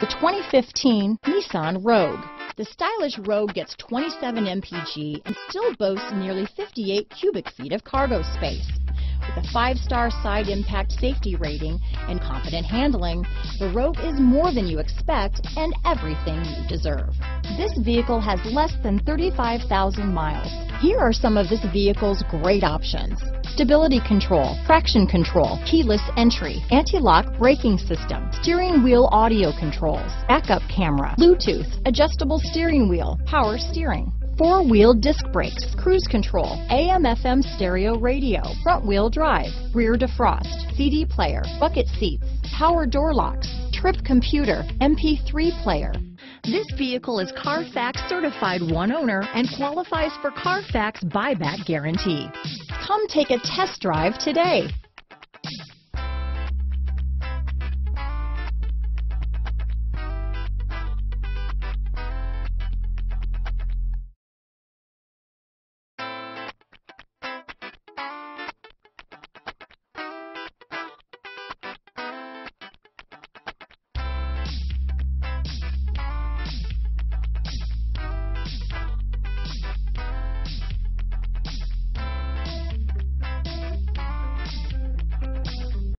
The 2015 Nissan Rogue. The stylish Rogue gets 27 mpg and still boasts nearly 58 cubic feet of cargo space. With a five-star side impact safety rating and confident handling, the Rogue is more than you expect and everything you deserve. This vehicle has less than 35,000 miles. Here are some of this vehicle's great options. Stability control, traction control, keyless entry, anti-lock braking system, steering wheel audio controls, backup camera, Bluetooth, adjustable steering wheel, power steering, four-wheel disc brakes, cruise control, AM FM stereo radio, front wheel drive, rear defrost, CD player, bucket seats, power door locks, trip computer, MP3 player. This vehicle is Carfax certified one owner and qualifies for Carfax buyback guarantee. Come take a test drive today.